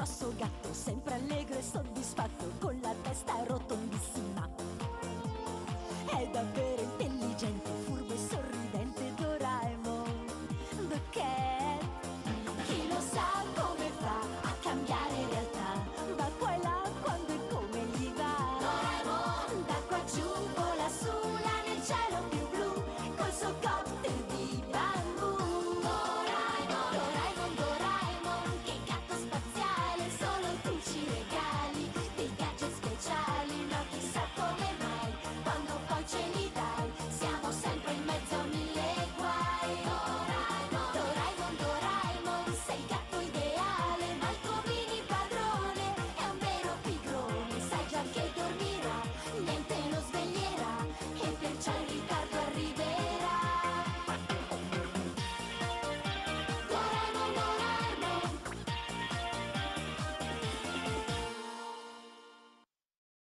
grosso gatto, sempre allegro e soddisfatto, con la testa rotondissima. È davvero intelligente, furbo e sorridente Doraemon, the cat. Chi lo sa come fa a cambiare realtà, va qua e là quando e come gli va. Doraemon, da qua giù, vola su, là nel cielo più